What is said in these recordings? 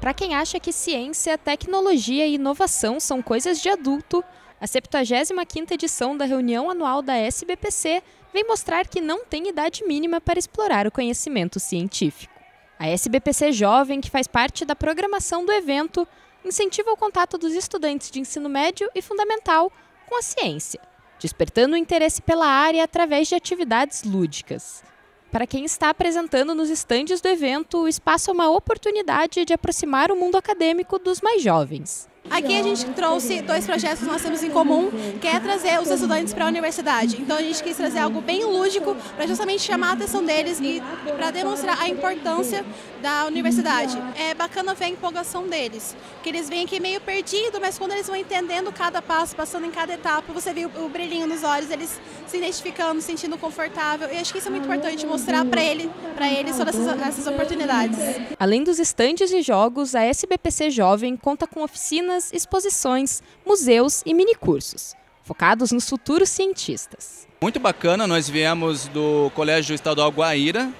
Para quem acha que ciência, tecnologia e inovação são coisas de adulto, a 75ª edição da reunião anual da SBPC vem mostrar que não tem idade mínima para explorar o conhecimento científico. A SBPC Jovem, que faz parte da programação do evento, incentiva o contato dos estudantes de ensino médio e fundamental com a ciência, despertando o interesse pela área através de atividades lúdicas. Para quem está apresentando nos estandes do evento, o espaço é uma oportunidade de aproximar o mundo acadêmico dos mais jovens. Aqui a gente trouxe dois projetos que nós temos em comum, que é trazer os estudantes para a universidade. Então a gente quis trazer algo bem lúdico para justamente chamar a atenção deles e para demonstrar a importância da universidade. É bacana ver a empolgação deles, que eles vêm aqui meio perdidos, mas quando eles vão entendendo cada passo, passando em cada etapa, você vê o brilhinho nos olhos, eles se identificando, se sentindo confortável. E acho que isso é muito importante mostrar para ele, para eles todas essas, essas oportunidades. Além dos estandes e jogos, a SBPC Jovem conta com oficinas exposições, museus e minicursos, focados nos futuros cientistas. Muito bacana, nós viemos do Colégio Estadual Guaíra,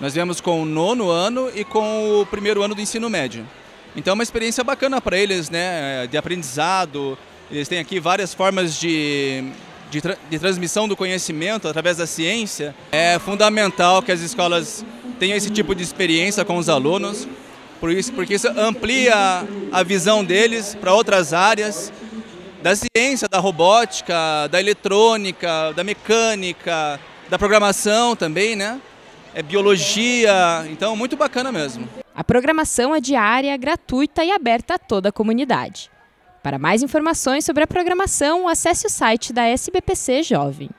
nós viemos com o nono ano e com o primeiro ano do ensino médio. Então é uma experiência bacana para eles, né, de aprendizado, eles têm aqui várias formas de, de, tra de, transmissão do conhecimento através da ciência. É fundamental que as escolas tenham esse tipo de experiência com os alunos, por isso, porque isso amplia a visão deles para outras áreas da ciência, da robótica, da eletrônica, da mecânica, da programação também, né? É biologia, então muito bacana mesmo. A programação é diária, gratuita e aberta a toda a comunidade. Para mais informações sobre a programação, acesse o site da SBPC Jovem.